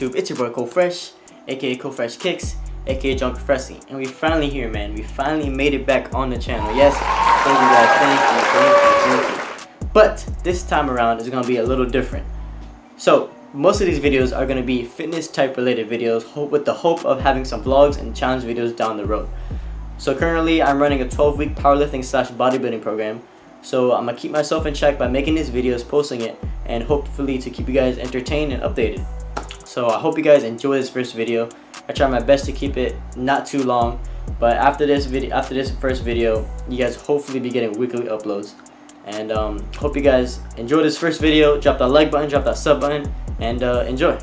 YouTube? It's your boy Cofresh, aka Cofresh Kicks, aka John Fressy. And we finally here man. We finally made it back on the channel. Yes, thank you guys, thank you, thank you, thank you. But this time around is gonna be a little different. So most of these videos are gonna be fitness type related videos with the hope of having some vlogs and challenge videos down the road. So currently I'm running a 12 week powerlifting slash bodybuilding program. So I'm gonna keep myself in check by making these videos, posting it, and hopefully to keep you guys entertained and updated. So I hope you guys enjoy this first video. I try my best to keep it not too long, but after this video, after this first video, you guys hopefully be getting weekly uploads. And um, hope you guys enjoy this first video. Drop that like button, drop that sub button, and uh, enjoy.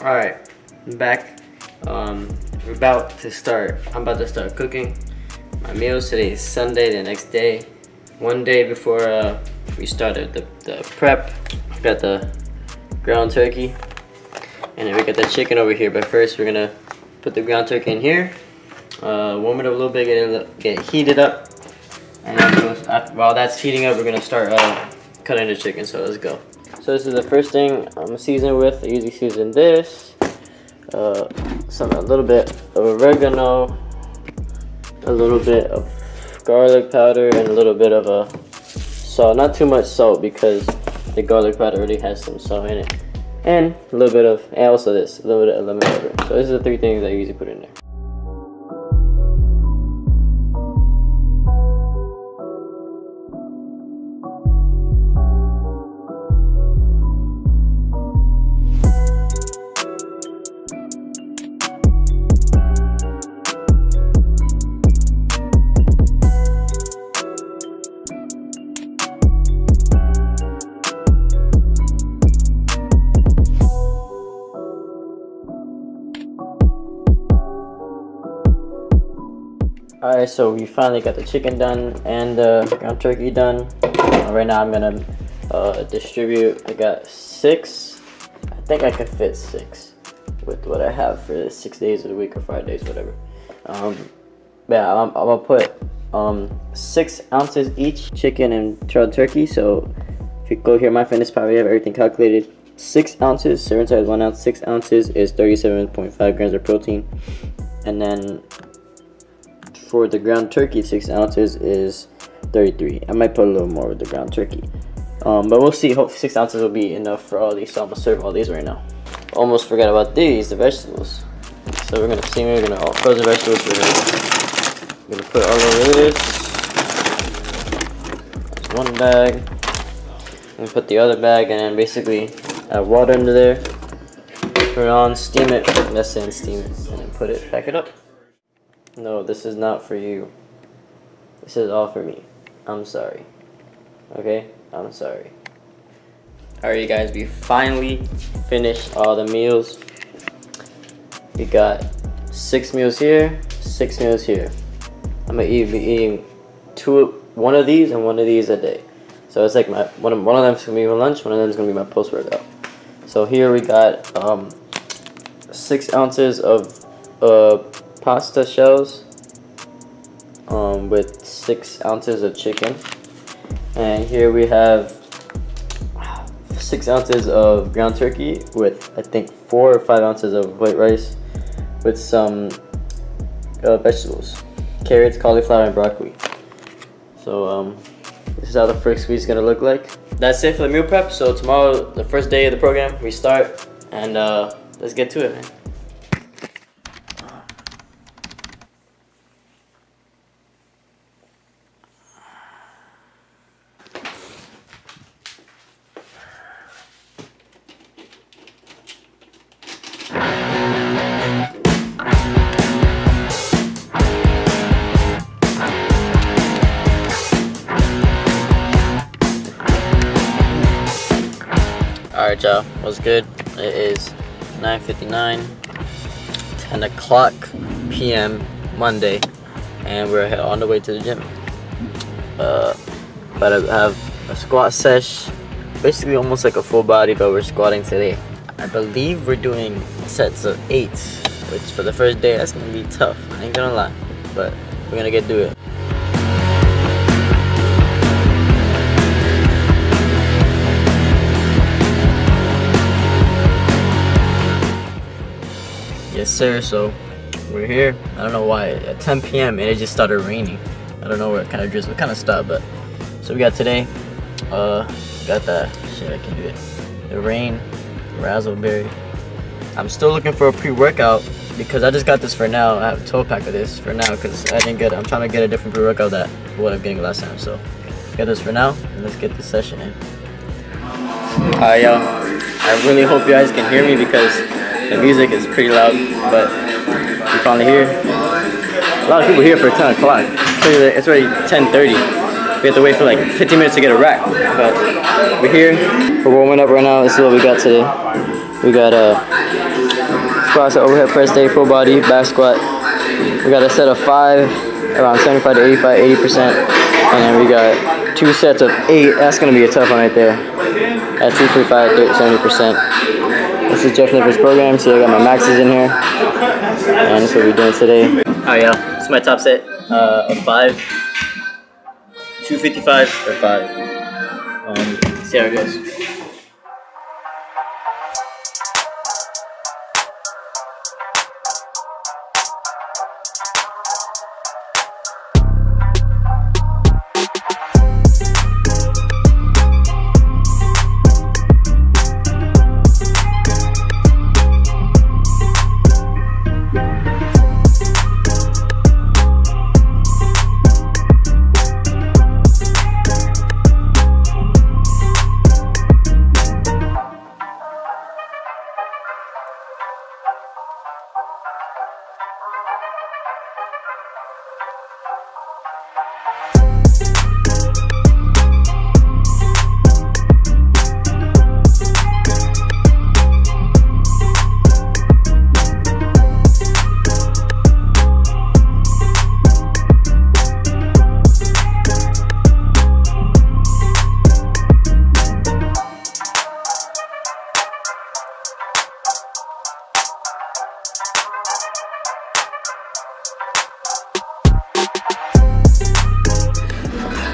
All right, I'm back. Um, we're about to start. I'm about to start cooking. My meals today is Sunday. The next day, one day before uh, we started the, the prep, got the ground turkey and then we got the chicken over here, but first we're gonna put the ground turkey in here, uh, warm it up a little bit, get, it, get heated up. And while that's heating up, we're gonna start uh, cutting the chicken, so let's go. So this is the first thing I'm seasoning with. I usually season this, uh, some a little bit of oregano, a little bit of garlic powder, and a little bit of a salt. Not too much salt because the garlic powder already has some salt in it and a little bit of, and also this, a little bit of lemon pepper. So these are the three things I usually put in there. Alright, so we finally got the chicken done and the ground turkey done. Uh, right now I'm gonna uh, distribute. I got six. I think I could fit six with what I have for six days of the week or five days, whatever. Um, yeah, I'm, I'm, gonna put um, six ounces each chicken and grilled turkey. So if you go here, my fitness we have everything calculated. Six ounces, serving size one ounce, six ounces is 37.5 grams of protein. And then for the ground turkey, six ounces is 33. I might put a little more with the ground turkey. Um, but we'll see. Hopefully six ounces will be enough for all these. So I'm gonna serve all these right now. Almost forgot about these, the vegetables. So we're gonna see. We're gonna all frozen vegetables. We're gonna, we're gonna put all over this. One bag. And put the other bag, and then basically add water under there. Put it on, steam it. That's it, steam it, and then put it, pack it up. No, this is not for you. This is all for me. I'm sorry. Okay? I'm sorry. Alright, you guys, we finally finished all the meals. We got six meals here, six meals here. I'm gonna eat, be eating two, one of these and one of these a day. So it's like my one of, one of them's gonna be my lunch, one of them's gonna be my post workout. So here we got um, six ounces of uh, pasta shells um, with six ounces of chicken. And here we have six ounces of ground turkey with I think four or five ounces of white rice with some uh, vegetables, carrots, cauliflower, and broccoli. So um, this is how the first week is gonna look like. That's it for the meal prep. So tomorrow, the first day of the program, we start and uh, let's get to it, man. 9.59, 10 o'clock p.m. Monday, and we're on the way to the gym. Uh, about to have a squat sesh, basically almost like a full body, but we're squatting today. I believe we're doing sets of eight, which for the first day, that's gonna be tough. I ain't gonna lie, but we're gonna get through it. Sir. So we're here. I don't know why at 10 p.m. and it just started raining. I don't know where it kind of drizzled, kind of stopped, but so we got today. Uh, got that shit. I can do it. The Reign, razzleberry. I'm still looking for a pre-workout because I just got this for now. I have a 12 pack of this for now because I didn't get. It. I'm trying to get a different pre-workout that what I'm getting last time. So get this for now and let's get this session in. Alright, y'all. I really hope you guys can hear me because the music is pretty loud, but you finally here. A lot of people here for 10 o'clock. It's already 10:30. We have to wait for like 15 minutes to get a rack, but we're here. We're warming up right now. Let's see what we got today. We got a uh, squats, overhead press day, full body, back squat. We got a set of five, around 75 to 85, 80 percent, and then we got two sets of eight. That's gonna be a tough one right there. At 225, 70 percent. This is Jeff Nippard's program, so I got my maxes in here, and that's what we're doing today. Oh yeah, this is my top set uh, of five. 255 or five. Um, see how it goes.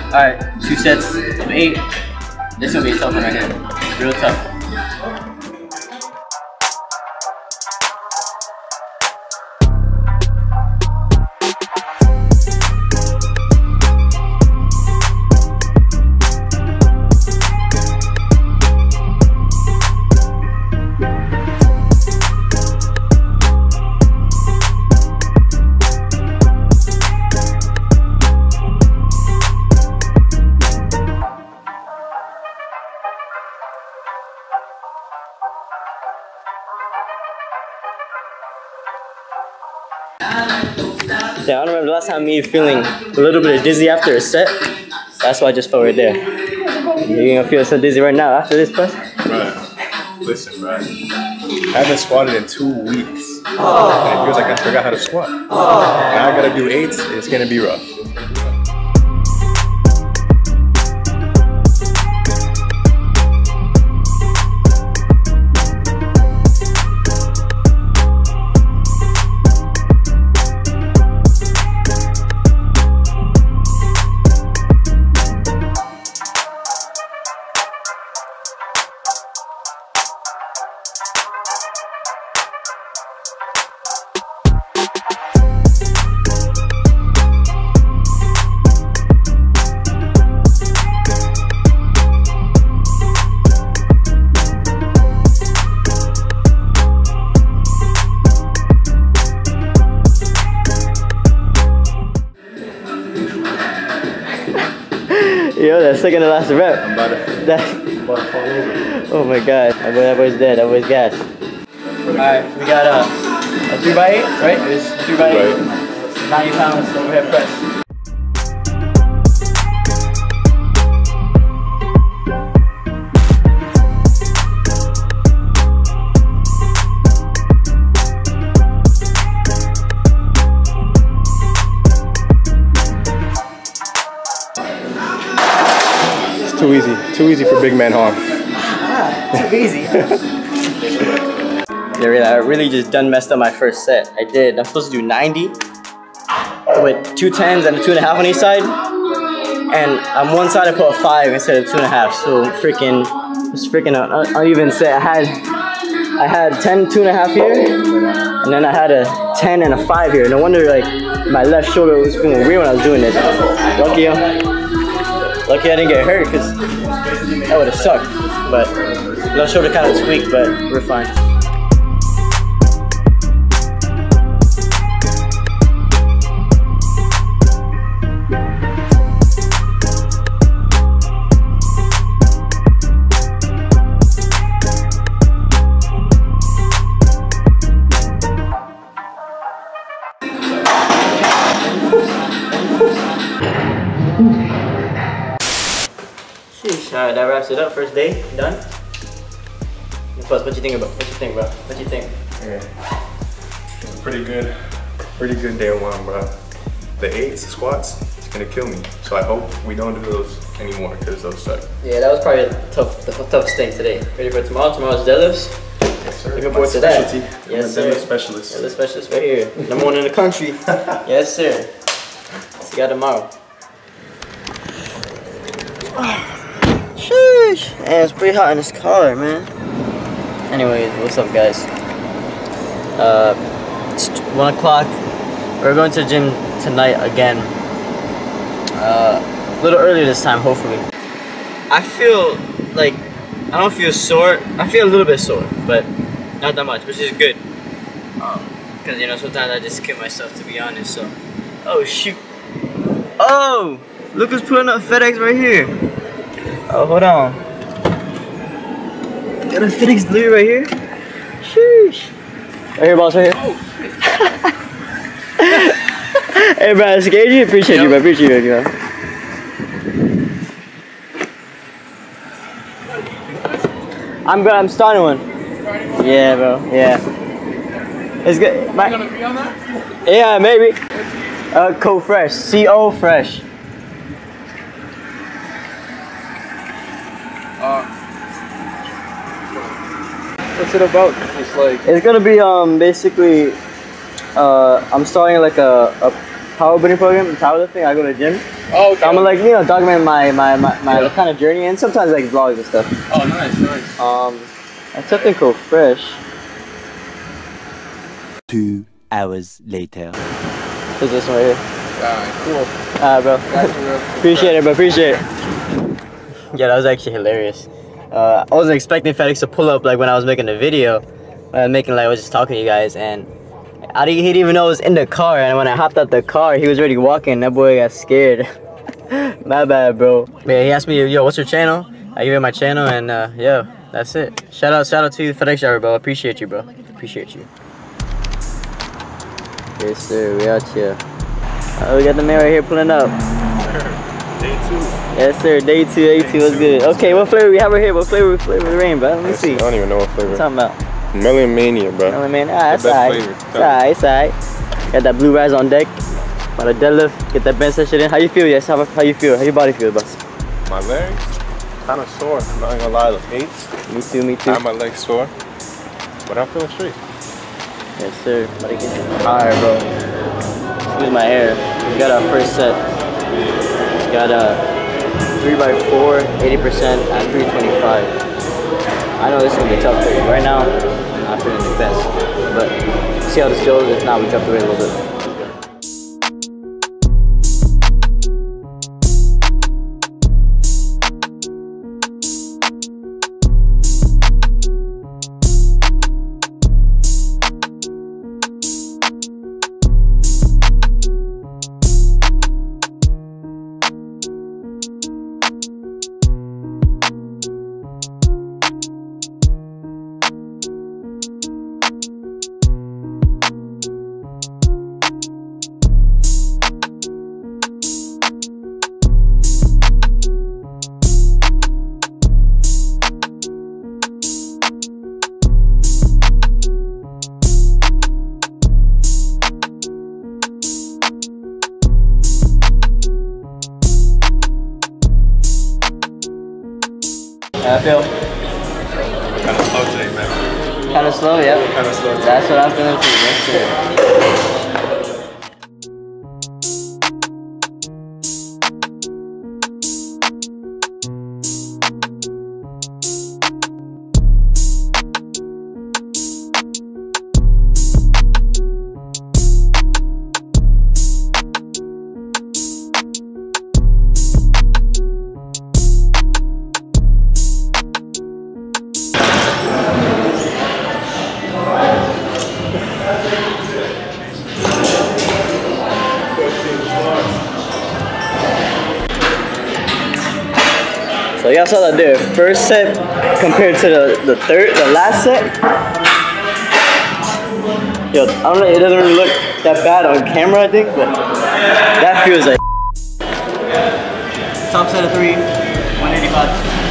Alright, two sets of eight. This will be a tough one right here. Real tough. Last time me feeling a little bit of dizzy after a set. That's why I just felt right there. You're gonna feel so dizzy right now after this press? Right. Listen, bro. I haven't squatted in two weeks. Oh. And it feels like I forgot how to squat. Oh. Now I gotta do eights, it's gonna be rough. Yo, that second to last rep. I'm about to, That, I'm about to fall over. oh my god, that, boy, that boy's dead, that boy's gas. Alright, we got a, a 3 by 8 right? It was 3 by 8 90 pounds overhead press. Too easy. For big man harm. Ah, too easy. yeah, really, I really just done messed up my first set. I did. I'm supposed to do 90 with two tens and a two and a half on each side. And on one side I put a five instead of two and a half. So freaking, it's freaking un uneven set. I had, I had 10 two and a half here, and then I had a 10 and a 5 here. No wonder like my left shoulder was feeling weird when I was doing it. Lucky, lucky I didn't get hurt because that would have sucked. But left shoulder kind of tweaked, but we're fine. Alright, that wraps it up. First day done. Plus, what you think about? What you think, bro? What you think? Yeah. Pretty good. Pretty good day one, bro. The eights, squats, it's gonna kill me. So I hope we don't do those anymore because those suck. Yeah, that was probably the tough, the toughest thing today. Ready for tomorrow? Tomorrow's deadlifts. Yes, sir. Looking My forward to that. Yes, I'm a sir. specialist. The specialist right here. Number one in the country. yes, sir. See you tomorrow. Man, it's pretty hot in this car, man. Anyways, what's up, guys? Uh, it's one o'clock. We're going to the gym tonight again. Uh, a little earlier this time, hopefully. I feel like I don't feel sore. I feel a little bit sore, but not that much, which is good. Because, you know, sometimes I just kill myself, to be honest, so. Oh, shoot. Oh! Look who's pulling up FedEx right here. Oh, hold on. Got a FedEx Blue right here. Sheesh. Right here, boss, right here. hey, bro, I scared you? Appreciate you, bro. Appreciate you, bro. I'm good. I'm starting one. Yeah, bro. Yeah. It's good. My, gonna be on that? yeah, maybe. Uh, Co Fresh. C O Fresh. What's it about? It's like It's gonna be um basically uh I'm starting like a, a power building program, the powerlifting. I go to the gym. oh, okay. So I'm gonna like you know document my my, my, my kind of journey and sometimes like vlogs and stuff. oh, nice, nice. Um, and something called Fresh. Two hours later. Is this one right here? Alright, cool. Alright, bro. Got you, bro. Appreciate it, bro. Appreciate it. Yeah, that was actually hilarious. Uh, I wasn't expecting FedEx to pull up like when I was making the video. I was making like I was just talking to you guys and I didn't, he didn't even know I was in the car and when I hopped out the car he was already walking. That boy got scared. My bad, bro. Yeah, he asked me, yo, what's your channel? I gave him my channel and uh, yeah, that's it. Shout out, shout out to you, FedEx driver, bro. Appreciate you, bro. Appreciate you. Yes, sir. We out here. Oh, we got the man right here pulling up. Yes, sir. Day two, day two was good. Okay, what flavor we have right here? What flavor? Flavor the Reign, bro? Let me see. I don't even know what flavor. you talking about? Melon Mania, bro. Oh, man, ah, it's alright. It's alright. It's alright. Got that blue rise on deck. About to deadlift. Get that bench session in. How you feel? Yes. How, how you feel? How your body feel, boss? My legs kind of sore. I'm not gonna lie. The eights, Me too. Me I too. have my legs sore, but I'm feeling straight. Yes, sir. About to get Alright, bro. Excuse my hair. We got our first set. Got a 3x4, 80% at 325. I know this is gonna be tough for you. Right now, I'm not feeling the best. But see how this goes. If not, we the weight a little bit. How I feel Kind of slow today, man. kind of slow, yeah. Kind of slow today. That's what I'm feeling too. So y'all saw that their first set compared to the, the third, the last set. Yo, I don't know, it doesn't really look that bad on camera, I think, but that feels like. Top set of three, 185.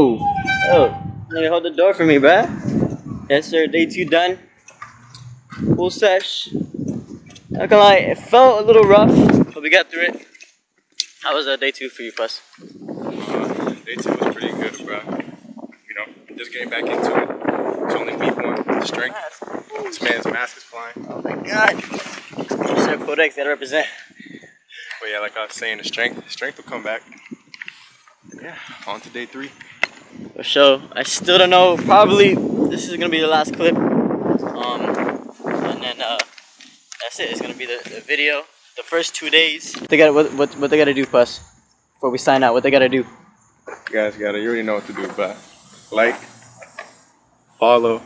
Oh, oh, nigga, hold the door for me, bruh. Yes, sir. Day two done. Full sesh. Not gonna lie, it felt a little rough, but we got through it. How was uh, day two for you, Puss? Uh, day two was pretty good, bro. You know, just getting back into it. It's only week one. Strength. This man's mask is flying. Oh my god. Sir. Codex, gotta represent. But yeah, like I was saying, the strength, strength will come back. Yeah, on to day three. For sure. I still don't know. Probably this is gonna be the last clip. Um, and then uh, that's it. It's gonna be the, the video. The first two days. They got what, what what they gotta do, Puss, before we sign out. What they gotta do? You guys gotta, you already know what to do, but like, follow,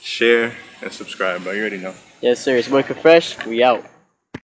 share, and subscribe, but you already know. Yes, sir. It's working fresh. We out.